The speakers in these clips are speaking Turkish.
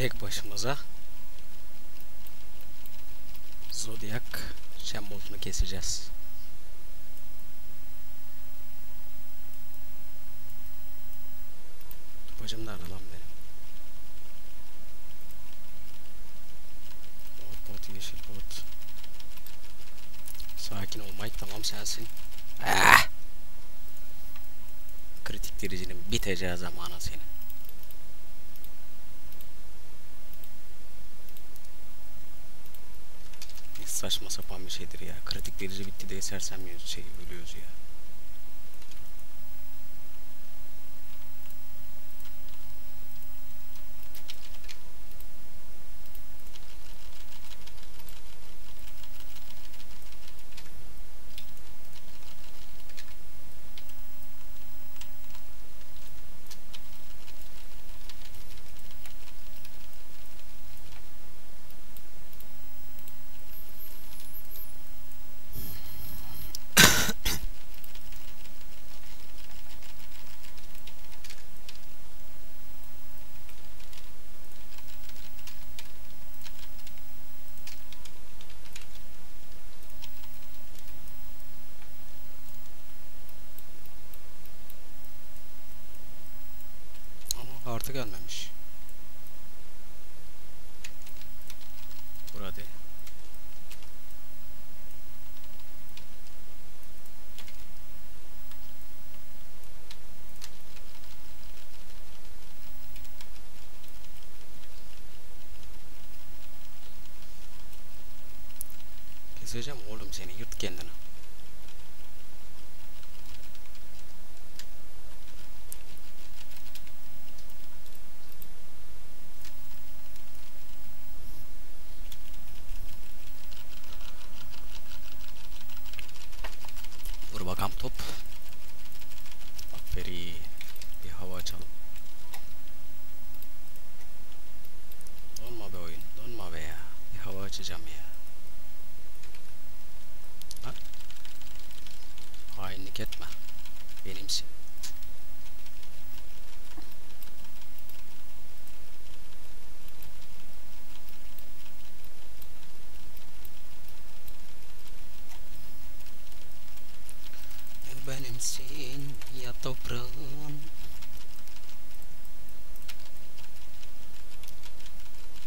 tek başımıza Zodiac Shambult'unu keseceğiz. Bacım nerede lan benim? Bot bot yeşil bot. Sakin ol Mike tamam sensin. Ah! Kritik diricinin biteceği zamana senin. Ne saçma sapan bir şeydir ya. Kritik dirici bitti diye sersemliyoruz şey ölüyoruz ya. Ama artı gelmemiş. Burada. Keseceğim oğlum seni yırt kendini. Vur bakalım top. Aferin. Bir hava açalım. Donma be oyun. Donma be ya. Bir hava açacağım ya. Ha? Hainlik etme. Benimsin. Benimsin ya toprağın.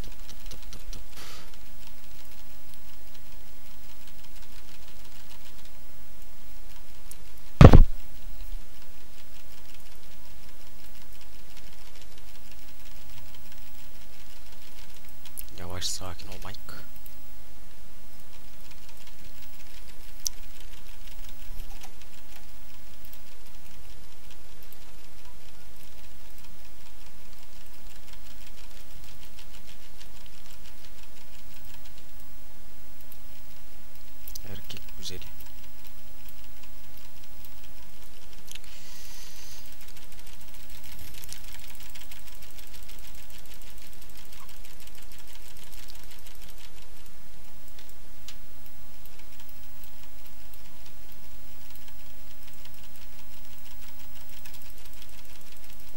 Top top top top top. Yavaş sakin ol Mike. Erkek güzeli.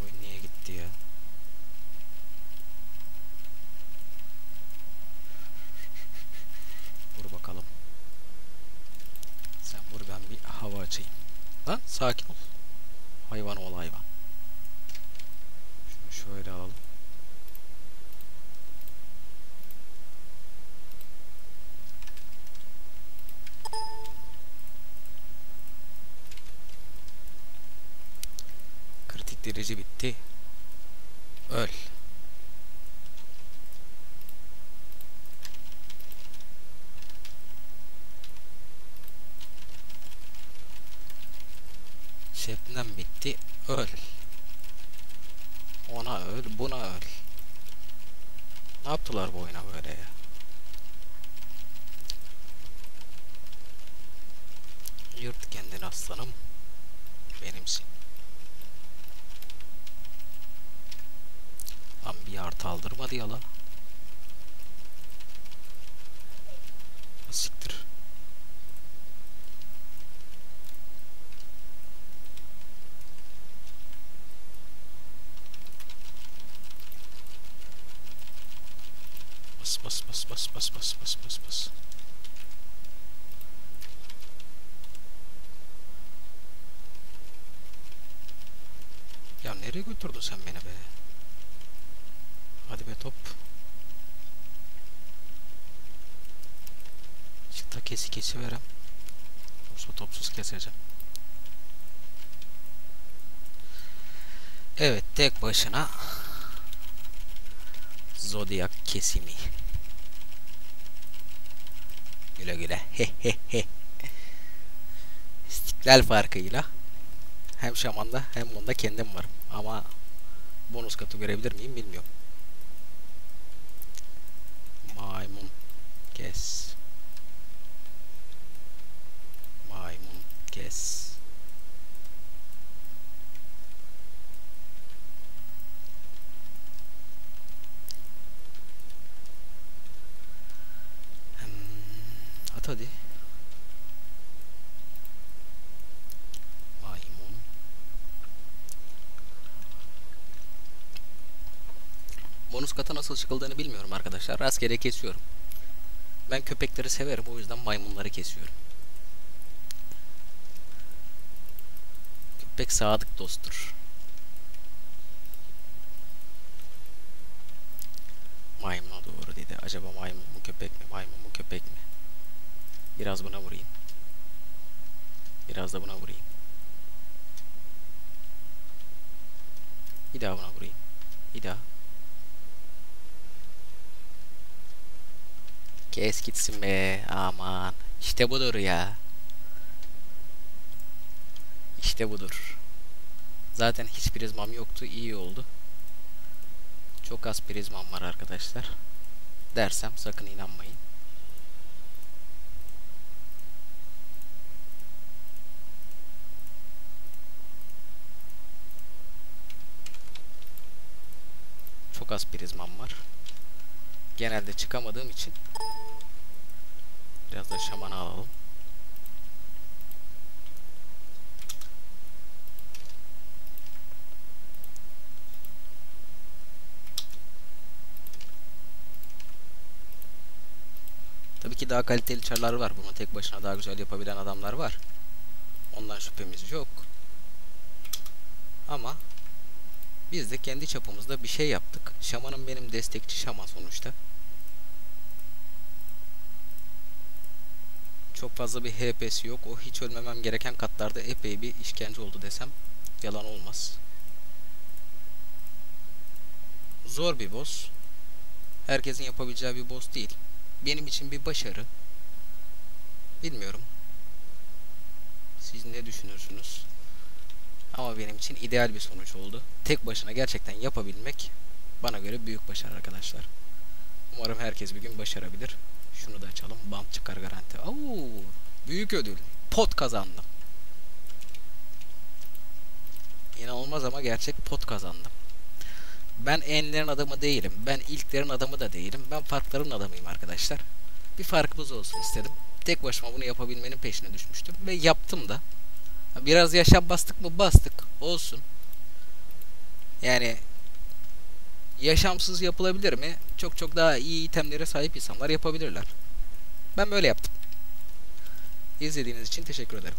Oyun niye gitti ya? Vur bakalım. Sen vur ben bir hava açayım. Lan sakin ol. Hayvan ol hayvan. Şunu şöyle alalım. Kritik derece bitti. Öl. Şebnem bitti. Öl. Ona öl, buna öl. Ne yaptılar bu oyuna böyle ya? Yırt kendini aslanım. Benimsin. Lan bir artı aldırmadı ya lan. Siktir. Bas bas bas bas bas bas bas bas bas. Ya nereye götürdün sen beni be? Hadi be top. Çıta kesi kesi verem. Yoksa topsuz keseceğim. Evet tek başına Zodiac kesimi. Güle güle. İstiklal farkıyla hem şamanda hem bunda kendim varım. Ama bonus katı görebilir miyim bilmiyorum. Maymun kes. Maymun kes. Hadi. Maymun. Bonus kata nasıl çıkıldığını bilmiyorum arkadaşlar. Rastgele kesiyorum. Ben köpekleri severim o yüzden maymunları kesiyorum. Köpek sadık dosttur. Maymuna doğru dedi. Acaba maymun mu köpek mi? Maymun mu köpek mi? Biraz buna vurayım. Biraz da buna vurayım. Bir daha buna vurayım. Bir daha. Kes gitsin be. Aman. İşte budur ya. İşte budur. Zaten hiç prizmam yoktu. iyi oldu. Çok az prizmam var arkadaşlar. Dersem sakın inanmayın. Çok az prizmam var. Genelde çıkamadığım için biraz da şaman alalım. Tabii ki daha kaliteli çarlar var. Bunu tek başına daha güzel yapabilen adamlar var. Ondan şüphemiz yok. Ama biz de kendi çapımızda bir şey yaptık. Şamanım benim destekçi şaman sonuçta. Çok fazla bir HP'si yok. O hiç ölmemem gereken katlarda epey bir işkence oldu desem yalan olmaz. Zor bir boss. Herkesin yapabileceği bir boss değil. Benim için bir başarı. Bilmiyorum. Siz ne düşünürsünüz? Ama benim için ideal bir sonuç oldu. Tek başına gerçekten yapabilmek bana göre büyük başarı arkadaşlar. Umarım herkes bir gün başarabilir. Şunu da açalım. Bump çıkar garanti. Oo, büyük ödül. Pot kazandım. İnanılmaz ama gerçek pot kazandım. Ben enlerin adamı değilim. Ben ilklerin adamı da değilim. Ben farkların adamıyım arkadaşlar. Bir farkımız olsun istedim. Tek başıma bunu yapabilmenin peşine düşmüştüm. Ve yaptım da. Biraz yaşam bastık mı bastık. Olsun. Yani yaşamsız yapılabilir mi? Çok çok daha iyi itemlere sahip insanlar yapabilirler. Ben böyle yaptım. İzlediğiniz için teşekkür ederim.